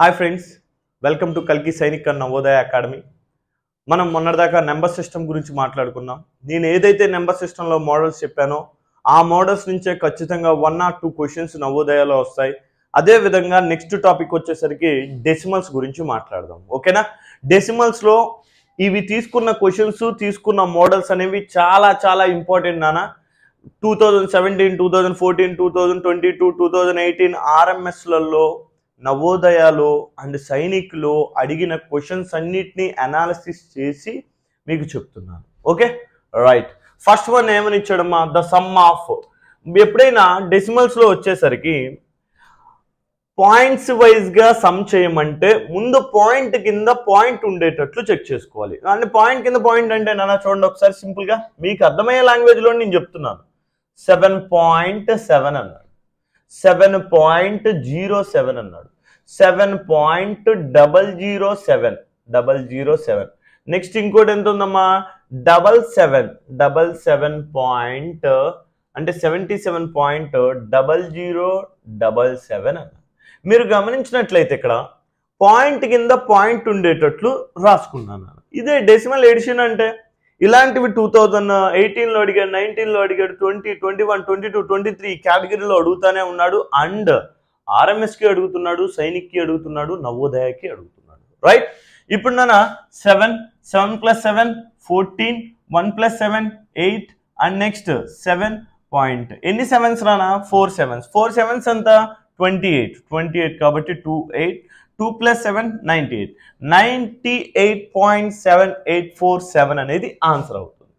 Hi friends welcome to కల్కి Sainik and Navodaya academy. మనం మొన్నటిదాకా నెంబర్ సిస్టమ్ గురించి మాట్లాడుకున్నాం. నేను ఏదైతే నెంబర్ సిస్టంలో మోడల్స్ చెప్పానో ఆ మోడల్స్ నుంచే ఖచ్చితంగా వన్ ఆర్ టూ క్వశ్చన్స్ నవోదయలో వస్తాయి. అదే విధంగా నెక్స్ట్ టాపిక్ వచ్చేసరికి డెసిమల్స్ గురించి మాట్లాడదాం. ఓకేనా? డెసిమల్స్లో ఇవి తీసుకున్న క్వశ్చన్స్ తీసుకున్న మోడల్స్ అనేవి చాలా చాలా ఇంపార్టెంట్ నాన్న. Two thousand seventeen two thousand fourteen two thousand twenty two two thousand eighteen ఆర్ఎంఎస్లలో నవోదయాలో అండ్ సైనిక్లో అడిగిన క్వశ్చన్స్ అన్నిటినీ అనాలిసిస్ చేసి మీకు చెప్తున్నాను. ఓకే రైట్ ఫస్ట్ వన్ ఏమని ఇచ్చాడమ్మా ద సమ్ ఆఫ్ ఎప్పుడైనా డెసిమల్స్లో వచ్చేసరికి పాయింట్స్ వైజ్గా సమ్ చేయమంటే ముందు పాయింట్ కింద పాయింట్ ఉండేటట్లు చెక్ చేసుకోవాలి. అంటే పాయింట్ కింద పాయింట్ అంటే నాన్న చూడండి ఒకసారి సింపుల్గా మీకు అర్థమయ్యే లాంగ్వేజ్లో నేను చెప్తున్నాను. సెవెన్ పాయింట్ సెవెన్ అన్నాడు. సెవెన్ పాయింట్ జీరో సెవెన్ అన్నాడు. Seven point double zero seven double zero seven next ఇంకోటి ఎంత ఉందమ్మా double seven double seven point అంటే seventy seven point double zero double seven అన్న మీరు గమనించినట్లయితే ఇక్కడ పాయింట్ కింద పాయింట్ ఉండేటట్లు రాసుకున్నాను ఇదే డెసిమల్ ఎడిషన్ అంటే ఇలాంటివి టూ థౌజండ్ ఎయిటీన్లో అడిగాడు నైన్టీన్లో అడిగాడు twenty twenty one twenty two twenty three కేటగిరీలో అడుగుతానే ఉన్నాడు అండ్ ఆర్ఎంఎస్కి అడుగుతున్నాడు సైనిక్కి అడుగుతున్నాడు నవోదయకి అడుగుతున్నాడు. రైట్ ఇప్పుడు నాన్న seven seven plus seven fourteen one plus seven eight and next seven point ఎన్ని సెవెన్స్ రానా? ఫోర్ సెవెన్స్ ఫోర్ సెవెన్స్ అంత ట్వంటీ ఎయిట్ ట్వంటీ ఎయిట్ కాబట్టి two eight two plus seven ninety eight ninety eight point seven eight four seven అనేది answer అవుతుంది.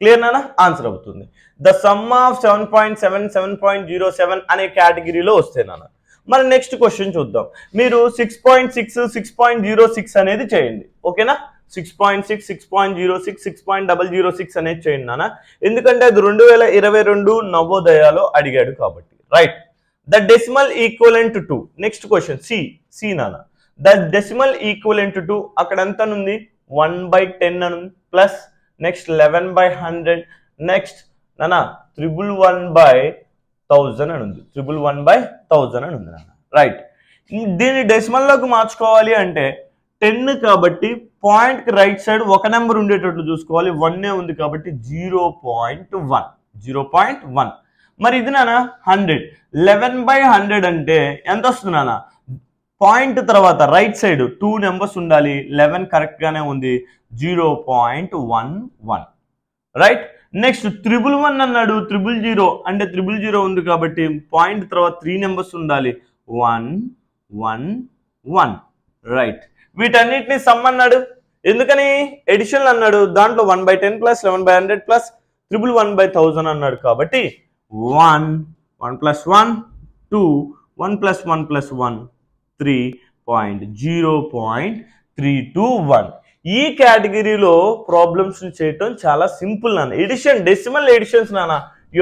Clear నానా answer అవుతుంది. The sum of seven point seven seven point zero seven అనే కేటగిరీలో వస్తే నాన్న మరి నెక్స్ట్ క్వశ్చన్ చూద్దాం. మీరు six point six six point zero six అనేది చేయండి. ఓకేనా? Six point six six point zero six six point double zero six అనేది చేయండి నాన్న. ఎందుకంటే అది రెండు వేల ఇరవై రెండు నవోదయాలో అడిగాడు కాబట్టి. Right the decimal equivalent to next question C సి నాన్న. ద డెసిమల్ ఈక్వలెంట్ టు అక్కడ ఎంత ఉంది వన్ బై టెన్ అని plus next eleven by hundred next నానా త్రిబుల్ వన్ బై థౌజండ్ అని ఉంది. ట్రిపుల్ వన్ బై థౌజండ్ అని ఉంది నాన్న. రైట్ దీన్ని డెసిమల్లోకి మార్చుకోవాలి అంటే టెన్ కాబట్టి పాయింట్కి రైట్ సైడ్ ఒక నెంబర్ ఉండేటట్లు చూసుకోవాలి. వన్నే ఉంది కాబట్టి zero point one zero point one మరి ఇది నాన్న హండ్రెడ్ లెవెన్ బై హండ్రెడ్ అంటే ఎంత వస్తుంది నాన్న? పాయింట్ తర్వాత రైట్ సైడ్ టూ నెంబర్స్ ఉండాలి. లెవెన్ కరెక్ట్గానే ఉంది. Zero point one one right next triple one అన్నాడు. త్రిబుల్ జీరో అంటే త్రిబుల్ జీరో ఉంది కాబట్టి పాయింట్ తర్వాత త్రీ నెంబర్స్ ఉండాలి. వన్ వన్ వన్ రైట్ వీటన్నిటిని సమ్ అన్నాడు. ఎందుకని? ఎడిషన్ అన్నాడు. దాంట్లో one by ten plus eleven by hundred plus triple one by thousand అన్నాడు కాబట్టి one one plus one two one plus one plus one three point zero point three two one ఈ కేటగిరీలో problems చేయటం చాలా simple నాన్న. Edition decimal editions నాన్న.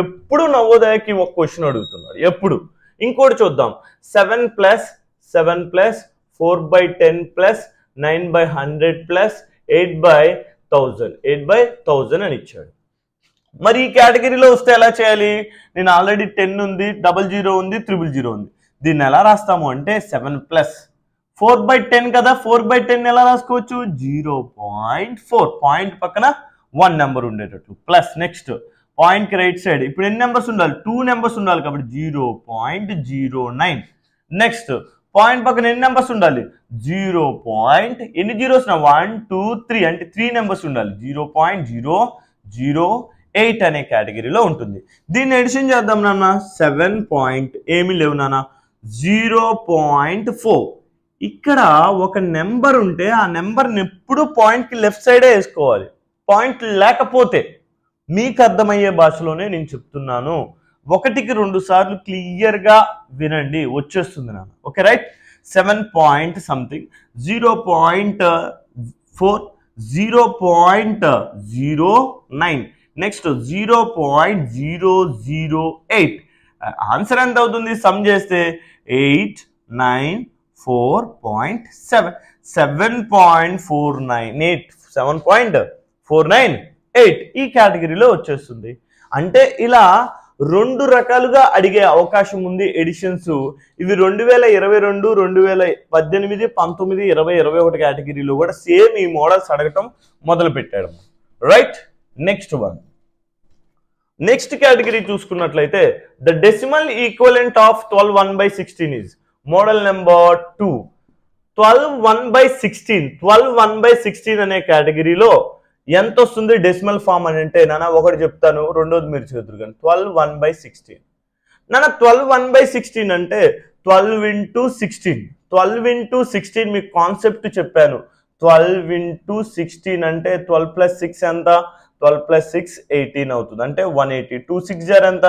ఎప్పుడు నవోదయకి ఒక క్వశ్చన్ అడుగుతున్నాడు ఎప్పుడు? ఇంకోటి చూద్దాం. Seven plus seven plus four by ten plus nine by hundred plus eight by thousand eight by thousand అని ఇచ్చాడు. మరి ఈ కేటగిరీలో వస్తే ఎలా చేయాలి? నేను ఆల్రెడీ టెన్ ఉంది డబల్ జీరో ఉంది త్రిబుల్ జీరో ఉంది. దీన్ని ఎలా రాస్తాము అంటే seven plus four by ten కదా ఫోర్ బై టెన్ ఎలా రాసుకోవచ్చు? Zero point four. పాయింట్ పక్కన వన్ నెంబర్ ఉండేటట్లు ప్లస్ నెక్స్ట్ పాయింట్కి రైట్ సైడ్. ఇప్పుడు ఎన్ని నెంబర్స్ ఉండాలి? టూ నెంబర్స్ ఉండాలి కాబట్టి zero point zero nine. Next point పక్కన ఎన్ని నెంబర్స్ ఉండాలి? జీరో పాయింట్ ఎన్ని జీరోస్? One two three. అంటే త్రీ నెంబర్స్ ఉండాలి. Zero point zero zero eight అనే కేటగిరీలో ఉంటుంది. దీన్ని ఎడిషన్ చేద్దాం నాన్న. సెవెన్ పాయింట్ ఏమీ లేవు నాన్న. Zero point four. ఇక్కడ ఒక నెంబర్ ఉంటే ఆ నెంబర్ని ఎప్పుడు పాయింట్కి లెఫ్ట్ సైడే వేసుకోవాలి. పాయింట్ లేకపోతే మీకు అర్థమయ్యే భాషలోనే నేను చెప్తున్నాను. ఒకటికి రెండు సార్లు క్లియర్గా వినండి. వచ్చేస్తుంది నాన్న. Okay right seven point something. Zero point four. Zero point zero nine. Next zero point zero zero eight. Answer ఎంత అవుతుంది? సమ్ చేస్తే eight nine four point seven seven point four nine eight seven point four nine eight ఈ కేటగిరీలో వచ్చేస్తుంది. అంటే ఇలా రెండు రకాలుగా అడిగే అవకాశం ఉంది ఎడిషన్స్. ఇవి రెండు వేల ఇరవై రెండు రెండు వేల పద్దెనిమిది పంతొమ్మిది ఇరవై ఇరవై ఒకటి కేటగిరీలో కూడా సేమ్ ఈ మోడల్స్ అడగటం మొదలు పెట్టాడు right next one. Next category చూసుకున్నట్లయితే the decimal equivalent of twelve one by sixteen is model number two. Twelve one by sixteen. Twelve one by sixteen అనే కేటగిరీలో ఎంత వస్తుంది డెసిమల్ ఫామ్ అని అంటే నాన్న ఒకటి చెప్తాను రెండోది మీరు చేతురు కానీ ట్వెల్వ్ వన్ బై సిక్స్టీన్. నాన్న ట్వెల్వ్ వన్ బై సిక్స్టీన్ అంటే twelve into sixteen. Twelve into sixteen మీకు కాన్సెప్ట్ చెప్పాను. ట్వెల్వ్ ఇంటూ సిక్స్టీన్ అంటే ట్వెల్వ్ ప్లస్ సిక్స్ ఎంత? ట్వెల్వ్ ప్లస్ సిక్స్ ఎయిటీన్ అవుతుంది. అంటే వన్ ఎయిటీ. టూ సిక్స్ జార్ ఎంత?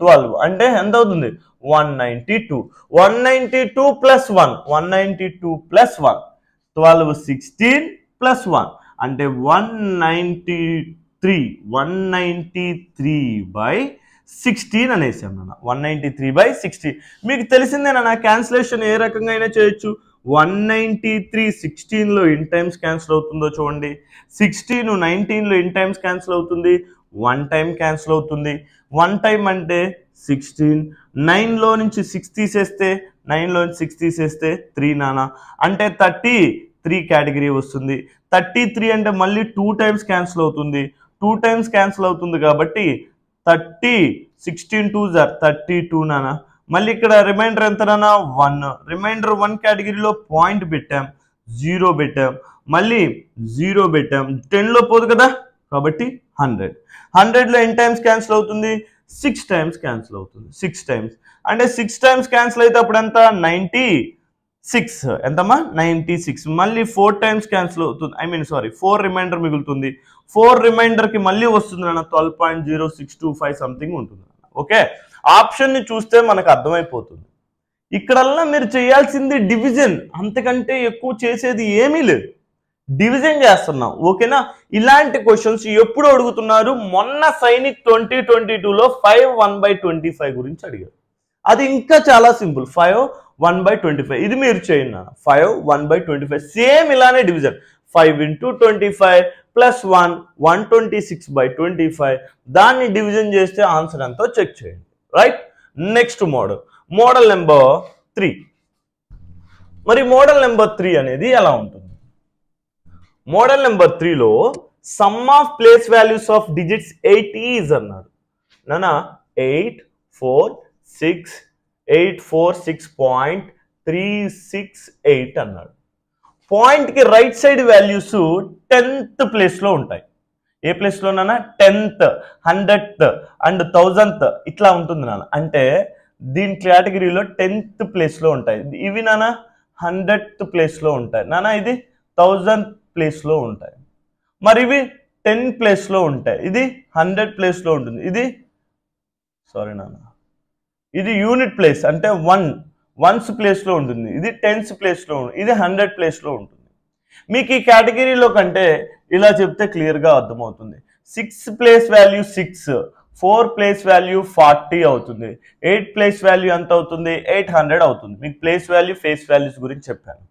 ట్వెల్వ్ అంటే ఎంత అవుతుంది one ninety two one ninety two plus one one ninety two plus one twelve sixteen plus one అంటే one ninety three one ninety three by sixteen అనేసాం నాన్న. One ninety three by sixteen మీకు తెలిసిందేనా cancellation ఏ రకంగా అయినా చేయొచ్చు. One ninety three సిక్స్టీన్లో ఇన్ టైమ్స్ క్యాన్సిల్ అవుతుందో చూడండి. సిక్స్టీన్ నైన్టీన్లో ఇన్ టైమ్స్ క్యాన్సిల్ అవుతుంది. వన్ టైం క్యాన్సిల్ అవుతుంది. వన్ టైం అంటే సిక్స్టీన్ నైన్లో నుంచి సిక్స్ తీసేస్తే నైన్లో నుంచి సిక్స్ తీసేస్తే త్రీ నానా. అంటే థర్టీ త్రీ కేటగిరీ వస్తుంది. థర్టీ త్రీ అంటే మళ్ళీ టూ టైమ్స్ క్యాన్సిల్ అవుతుంది. టూ టైమ్స్ క్యాన్సిల్ అవుతుంది కాబట్టి థర్టీ సిక్స్టీన్ టూ జార్ థర్టీ టూ నానా. మళ్ళీ ఇక్కడ రిమైండర్ ఎంతనా వన్ రిమైండర్ వన్ కేటగిరీలో పాయింట్ పెట్టాం. జీరో పెట్టాం. మళ్ళీ జీరో పెట్టాం. టెన్లో పోదు కదా? కాబట్టి హండ్రెడ్. హండ్రెడ్లో ఎన్ టైమ్స్ క్యాన్సిల్ అవుతుంది? సిక్స్ టైమ్స్ క్యాన్సిల్ అవుతుంది. Six times. అంటే సిక్స్ టైమ్స్ క్యాన్సిల్ అయితే అప్పుడు ఎంత? Ninety six. ఎంతమ్మా? Ninety six. మళ్ళీ ఫోర్ టైమ్స్ క్యాన్సిల్ అవుతుంది. I mean sorry four remainder మిగులుతుంది. ఫోర్ రిమైండర్కి మళ్ళీ వస్తుంది అన్న twelve point zero six two five something ఉంటుంది ఓకే? ఆప్షన్ని చూస్తే మనకు అర్థమైపోతుంది. ఇక్కడల్లా మీరు చేయాల్సింది డివిజన్. అంతకంటే ఎక్కువ చేసేది ఏమీ లేదు. డివిజన్ చేస్తున్నాం ఓకేనా? ఇలాంటి క్వశ్చన్స్ ఎప్పుడు అడుగుతున్నారు? మొన్న సైనిక్ ట్వంటీ ట్వంటీ టూలో five one by twenty five గురించి అడిగారు. అది ఇంకా చాలా simple five one by twenty five. ఇది మీరు చేయండి. Five one by twenty five same ఇలానే division. Five into twenty five plus one one twenty six by twenty five. దాన్ని డివిజన్ చేస్తే ఆన్సర్ ఎంతో చెక్ చేయండి. Right? Next model. Model number three. మరి model number three అనేది ఎలా ఉంటుంది? Model number త్రీలో sum of place values of digits eight is అన్నాడు. నానా eight four six eight four six point three six eight అన్నాడు. పాయింట్కి రైట్ సైడ్ వాల్యూస్ టెన్త్ ప్లేస్లో ఉంటాయి. ఏ ప్లేస్లో నాన్న టెన్త్ హండ్రెడ్త్ అండ్ థౌజండ్త్ ఇట్లా ఉంటుంది నాన్న అంటే దీని కేటగిరీలో టెన్త్ ప్లేస్లో ఉంటాయి. ఇవి నాన్న హండ్రెడ్త్ ప్లేస్లో ఉంటాయి. నాన్న ఇది థౌజండ్ ప్లేస్లో ఉంటాయి. మరి ఇవి టెన్ ప్లేస్లో ఉంటాయి. ఇది హండ్రెడ్ ప్లేస్లో ఉంటుంది. ఇది సారీ నాన్న. ఇది యూనిట్ ప్లేస్ అంటే వన్ వన్స్ ప్లేస్లో ఉంటుంది. ఇది టెన్స్ ప్లేస్లో ఉంటుంది. ఇది హండ్రెడ్ ప్లేస్లో ఉంటుంది. మీకు ఈ కేటగిరీలో కంటే ఇలా చెప్తే క్లియర్గా అర్థమవుతుంది. Six place value six four place value forty అవుతుంది. ఎయిట్ ప్లేస్ వాల్యూ ఎంత అవుతుంది? ఎయిట్ హండ్రెడ్ అవుతుంది. మీకు ప్లేస్ వాల్యూ ఫేస్ వాల్యూస్ గురించి చెప్పాను.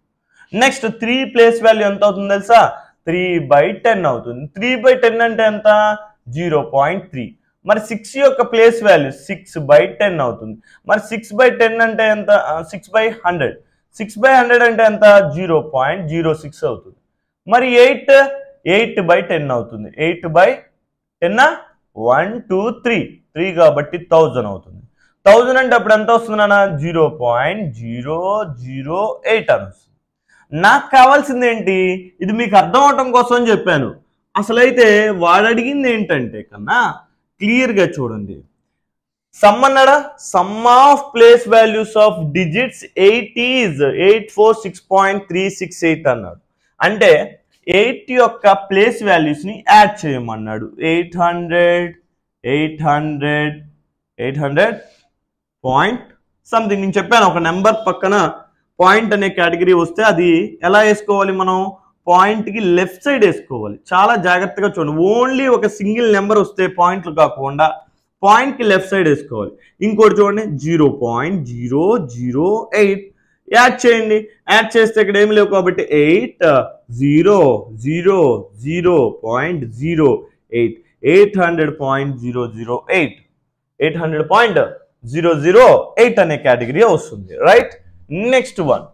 నెక్స్ట్ త్రీ ప్లేస్ వాల్యూ ఎంత అవుతుంది తెలుసా? త్రీ బై టెన్ అవుతుంది. త్రీ బై టెన్ అంటే ఎంత? Zero point three. మరి సిక్స్ యొక్క place value six by ten అవుతుంది. మరి సిక్స్ బై టెన్ అంటే ఎంత? Six by hundred. Six by hundred అంటే ఎంత? జీరో పాయింట్ జీరో సిక్స్ అవుతుంది. మరి ఎయిట్? ఎయిట్ బై టెన్ అవుతుంది. Eight by ten one two three. Three కాబట్టి థౌజండ్ అవుతుంది. థౌజండ్ అంటే అప్పుడు ఎంత వస్తుంది నాన్న? Zero point zero zero eight అని వస్తుంది. నాకు కావాల్సింది ఏంటి ఇది మీకు అర్థం అవటం కోసం చెప్పాను. అసలైతే వాడు అడిగింది ఏంటంటే కన్నా క్లియర్గా చూడండి. సమ్ అన్నాడా? Sum of place values of digits eight is eight four six point three six eight అన్నాడు. అంటే ఎయిట్ యొక్క ప్లేస్ వాల్యూస్ని యాడ్ చేయమన్నాడు. Eight hundred eight hundred eight hundred point something నేను చెప్పాను. ఒక నెంబర్ పక్కన పాయింట్ అనే కేటగిరీ వస్తే అది ఎలా వేసుకోవాలి మనం? పాయింట్కి లెఫ్ట్ సైడ్ వేసుకోవాలి. చాలా జాగ్రత్తగా చూడండి. ఓన్లీ ఒక సింగిల్ నెంబర్ వస్తే పాయింట్లు కాకుండా పాయింట్కి లెఫ్ట్ సైడ్ వేసుకోవాలి. ఇంకోటి చూడండి. Zero point zero zero eight. Add చేయండి. యాడ్ చేస్తే ఇక్కడ ఏమి లేవు కాబట్టి eight uh, zero zero zero point zero eight. Eight hundred point zero zero eight. Eight hundred point zero zero eight అనే కేటగిరీ వస్తుంది. రైట్? నెక్స్ట్ వన్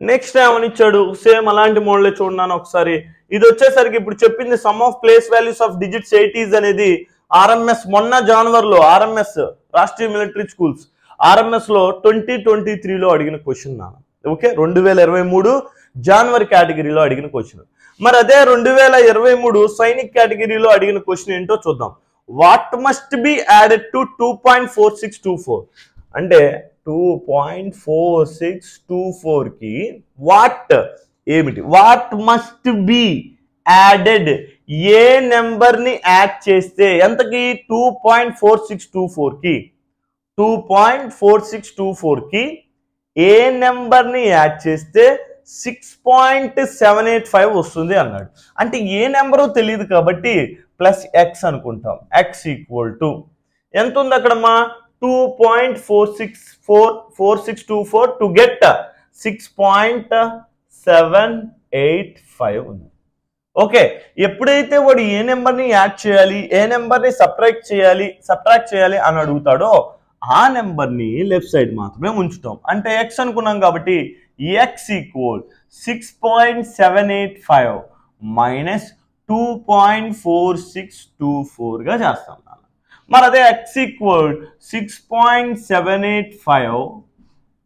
నెక్స్ట్ ఏమని ఇచ్చాడు? సేమ్ అలాంటి మోడలే చూడన్నాను ఒకసారి. ఇది వచ్చేసరికి ఇప్పుడు చెప్పింది sum of place values of digits eight is అనేది ఆర్ఎంఎస్ మొన్న జాన్వర్లో ఆర్ఎంఎస్ రాష్ట్రీయ మిలిటరీ స్కూల్స్ ఆర్ఎంఎస్లో ట్వంటీ ట్వంటీ త్రీలో అడిగిన క్వశ్చన్ నాన్న. ఓకే రెండు వేల ఇరవై మూడు జాన్వరి కేటగిరీలో అడిగిన క్వశ్చన్ మరి అదే రెండు వేల ఇరవై మూడు సైనిక్ కేటగిరీలో అడిగిన క్వశ్చన్ ఏంటో చూద్దాం. What must be added to two point four six two four అంటే two point four six two ఫోర్కి వాట్ ఏమిటి? వాట్ మస్ట్ బి యాడెడ్ ఏ నెంబర్ని యాడ్ చేస్తే ఎంతకి? Two point four six two ఫోర్కి. Two point four six two ఫోర్కి ఏ నెంబర్ని యాడ్ చేస్తే six point seven eight five వస్తుంది అన్నాడు. అంటే ఏ నెంబరో తెలియదు కాబట్టి ప్లస్ ఎక్స్ అనుకుంటాం. ఎక్స్ ఈక్వల్ టు ఎంత ఉంది అక్కడమ్మా? Two point four six four four six two four to get six point seven eight five ఉంది. ఓకే ఎప్పుడైతే వాడు ఏ నెంబర్ని యాడ్ చేయాలి ఏ నెంబర్ని సబ్ట్రాక్ట్ చేయాలి సబ్ట్రాక్ట్ చేయాలి అని అడుగుతాడో ఆ నెంబర్ని లెఫ్ట్ సైడ్ మాత్రమే ఉంచుతాం. అంటే ఎక్స్ అనుకున్నాం కాబట్టి x equal six point seven eight five minus two point four six two ఫోర్గా చేస్తాం నాన్న. మరి అదే x equal six point seven eight five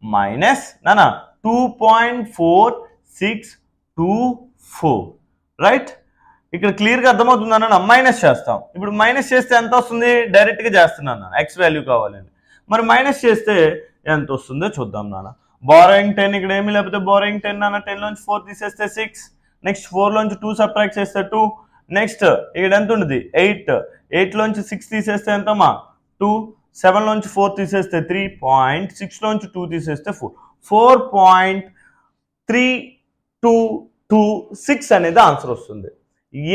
minus నానా two point four six two four right ఇక్కడ క్లియర్గా అర్థమవుతుందన్న మైనస్ చేస్తాం. ఇప్పుడు మైనస్ చేస్తే ఎంత వస్తుంది? డైరెక్ట్గా చేస్తున్నాను నాన్న ఎక్స్ వాల్యూ కావాలండి మరి మైనస్ చేస్తే ఎంత వస్తుందో చూద్దాం నాన్న. బోరింగ్ టెన్ ఇక్కడ ఏమీ లేకపోతే బోరింగ్ టెన్ నాన్న టెన్ లోంచి ఫోర్ తీసేస్తే సిక్స్ నెక్స్ట్ ఫోర్లోంచి టూ సబ్ట్రాక్ట్ చేస్తే టూ. నెక్స్ట్ ఇక్కడ ఎంత ఉంటుంది ఎయిట్. ఎయిట్ లోంచి సిక్స్ తీసేస్తే ఎంతమ్మా? టూ. సెవెన్లోంచి ఫోర్ తీసేస్తే త్రీ పాయింట్ సిక్స్ లోంచి టూ తీసేస్తే four. Four point three two two six అనేది ఆన్సర్ వస్తుంది.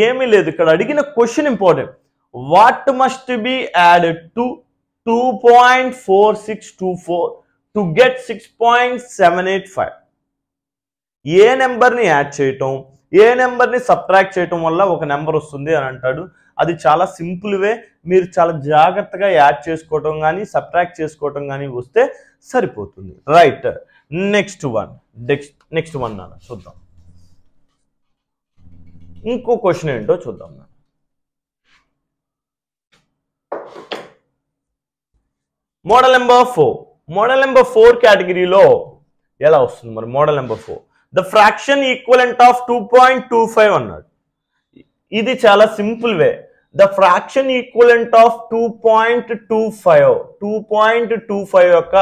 ఏమీ లేదు ఇక్కడ. అడిగిన question important. What must be added to two point four six two four to get six point seven eight five? ఏ నెంబర్ని add చేయటం? ఏ నెంబర్ని సబ్ట్రాక్ట్ చేయటం వల్ల ఒక నెంబర్ వస్తుంది అని అంటాడు. అది చాలా సింపుల్ వే. మీరు చాలా జాగ్రత్తగా యాడ్ చేసుకోవటం కానీ సబ్ట్రాక్ట్ చేసుకోవటం కానీ వస్తే సరిపోతుంది. Right. Next one. Next next one నాన్న. చూద్దాం. ఇంకో క్వశ్చన్ ఏంటో చూద్దాం నాన్న. Model number four. Model number four కేటగిరీలో ఎలా వస్తుంది మరి? Model number four. The fraction equivalent of two point two five అన్నాడు. ఇది చాలా simple way. The fraction equivalent of two point two five two point two five యొక్క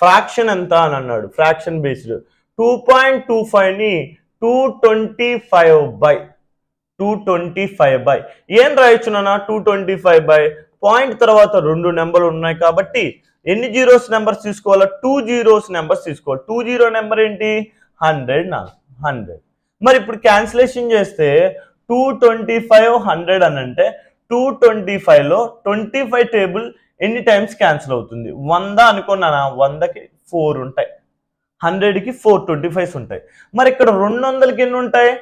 fraction ఎంత అని అన్నాడు. Fraction based two point two ఫైవ్ని two twenty five by two twenty five by ఏం రాయొచ్చు two twenty five by point తర్వాత రెండు నెంబర్లు ఉన్నాయి కాబట్టి ఎన్ని జీరోస్ నెంబర్స్ తీసుకోవాలా? టూ జీరోస్ నెంబర్స్ తీసుకోవాలి. టూ జీరో నెంబర్ ఏంటి? హండ్రెడ్ నా హండ్రెడ్. మరి ఇప్పుడు క్యాన్సిలేషన్ చేస్తే టూ ట్వంటీ ఫైవ్ హండ్రెడ్ అని అంటే టూ ట్వంటీ ఫైవ్లో ట్వంటీ ఫైవ్ టేబుల్ ఎన్ని టైమ్స్ క్యాన్సిల్ అవుతుంది? వంద అనుకున్నానా? వందకి ఫోర్ ఉంటాయి. హండ్రెడ్కి ఫోర్ ట్వంటీ ఫైవ్స్ ఉంటాయి. మరి ఇక్కడ రెండు వందలకి ఎన్ని ఉంటాయి?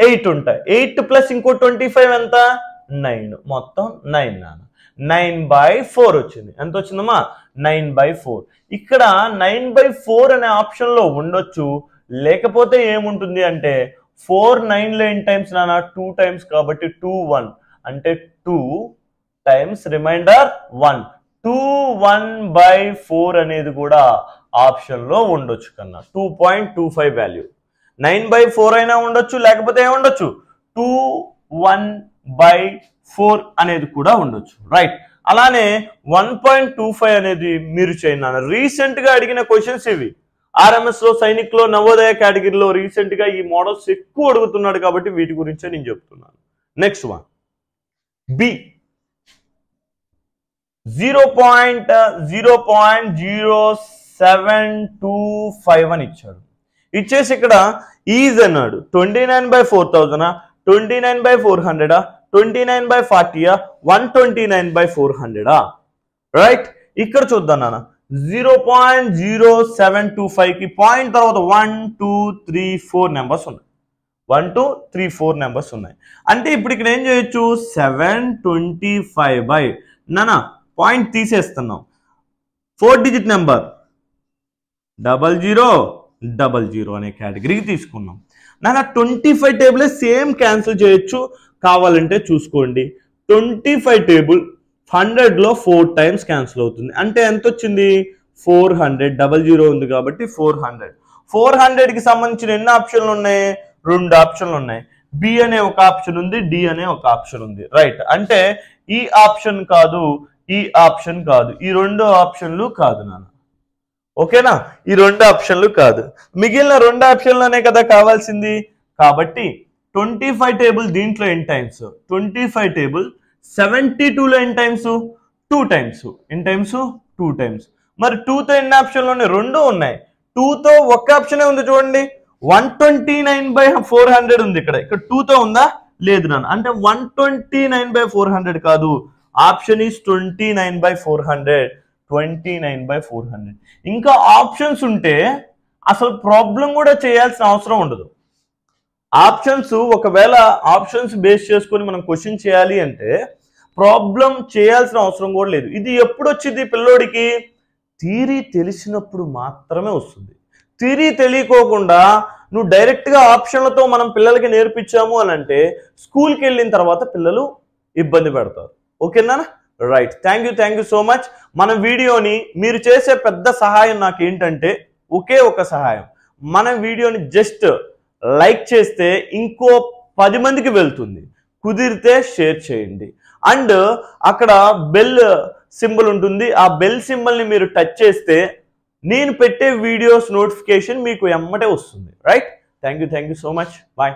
ఎయిట్ ఉంటాయి. ఎయిట్ ప్లస్ ఇంకో ట్వంటీ ఫైవ్ ఎంత? నైన్. మొత్తం నైన్ నాన్న. నైన్ బై ఫోర్ వచ్చింది. ఎంత వచ్చిందమ్మా? Nine by four. ఇక్కడ నైన్ బై ఫోర్ అనే ఆప్షన్లో ఉండొచ్చు. లేకపోతే ఏముంటుంది అంటే ఫోర్ నైన్లో లైన్ టైమ్స్ నాన్న? టూ టైమ్స్ కాబట్టి టూ వన్. అంటే two times remainder one. Two one by four అనేది కూడా ఆప్షన్లో ఉండొచ్చు కన్నా. Two point two five value. Nine by four అయినా ఉండొచ్చు లేకపోతే ఏముండొచ్చు టూ వన్ బై ఫోర్ అనేది కూడా ఉండొచ్చు. రైట్. అలానే వన్ పాయింట్ టూ ఫైవ్ అనేది మీరు చేయండి రీసెంట్గా అడిగిన క్వశ్చన్స్ ఇవి. ఆర్ఎంఎస్లో సైనిక్లో నవోదయ కేటగిరీలో రీసెంట్గా ఈ మోడల్స్ ఎక్కువ అడుగుతున్నాడు కాబట్టి వీటి గురించే నేను చెప్తున్నాను. Next one B zero point zero point zero seven two five అని ఇచ్చాడు. ఇచ్చేసి ఇక్కడ ఈజ్ అన్నాడు. ట్వంటీ నైన్ బై ఫోర్ థౌజండా ట్వంటీ నైన్ బై ఫోర్ హండ్రెడా twenty nine by ఫార్టీయా one twenty nine by four హండ్రెడా right ఇక్కడ చూద్దాం నాన్న. Zero point zero seven two ఫైవ్కి పాయింట్ తర్వాత one two three four numbers ఉన్నాయి. One two three four numbers ఉన్నాయి. అంటే ఇప్పుడు ఇక్కడ ఏం చేయొచ్చు? సెవెన్ ట్వంటీ ఫైవ్ బై నానా point తీసేస్తున్నాం. Four digit number. Double zero double zero అనే కేటగిరీకి తీసుకున్నాం. నానా twenty five table same cancel చేయొచ్చు. కావాలంటే చూసుకోండి. ట్వంటీ ఫైవ్ టేబుల్ హండ్రెడ్లో ఫోర్ టైమ్స్ క్యాన్సిల్ అవుతుంది. అంటే ఎంత వచ్చింది ఫోర్ హండ్రెడ్ డబల్ జీరో ఉంది కాబట్టి ఫోర్ హండ్రెడ్. ఫోర్ హండ్రెడ్కి సంబంధించిన ఎన్ని ఆప్షన్లు ఉన్నాయి? రెండు ఆప్షన్లు ఉన్నాయి. బి అనే ఒక ఆప్షన్ ఉంది డి అనే ఒక ఆప్షన్ ఉంది. రైట్. అంటే ఈ ఆప్షన్ కాదు ఈ ఆప్షన్ కాదు. ఈ రెండు ఆప్షన్లు కాదు నాన్న. ఓకేనా? ఈ రెండు ఆప్షన్లు కాదు. మిగిలిన రెండు ఆప్షన్లనే కదా కావాల్సింది? కాబట్టి ట్వంటీ ఫైవ్ టేబుల్ దీంట్లో ఎన్ times? Twenty five table seventy టూలో n times? Two times. N times? Two times. మరి టూతో ఎన్ని ఆప్షన్లు ఉన్నాయి? రెండు ఉన్నాయి. టూతో ఒక్క ఆప్షనే ఉంది చూడండి. One twenty nine by four hundred ఉంది ఇక్కడ. ఇక్కడ టూతో ఉందా? లేదు నాన్న. అంటే one twenty nine by four hundred కాదు. Option is twenty nine by four hundred. Twenty nine by four hundred. ఇంకా ఆప్షన్స్ ఉంటే అసలు ప్రాబ్లం కూడా చేయాల్సిన అవసరం ఉండదు. ఆప్షన్స్ ఒకవేళ ఆప్షన్స్ బేస్ చేసుకొని మనం క్వశ్చన్ చేయాలి అంటే ప్రాబ్లం చేయాల్సిన అవసరం కూడా లేదు. ఇది ఎప్పుడు వచ్చింది పిల్లోడికి? థీరీ తెలిసినప్పుడు మాత్రమే వస్తుంది. థీరీ తెలియకోకుండా నువ్వు డైరెక్ట్గా ఆప్షన్లతో మనం పిల్లలకి నేర్పించాము అని అంటే స్కూల్కి వెళ్ళిన తర్వాత పిల్లలు ఇబ్బంది పెడతారు. ఓకేనా? Right. Thank you thank you so much. మన వీడియోని మీరు చేసే పెద్ద సహాయం నాకు ఏంటంటే ఒకే ఒక సహాయం. మన వీడియోని జస్ట్ లైక్ చేస్తే ఇంకో పది మందికి వెళ్తుంది. కుదిరితే షేర్ చేయండి. అండ్ అక్కడ బెల్ సింబల్ ఉంటుంది. ఆ బెల్ సింబల్ని మీరు టచ్ చేస్తే నేను పెట్టే వీడియోస్ నోటిఫికేషన్ మీకు ఎమ్మటే వస్తుంది. Right? Thank you thank you so much. Bye.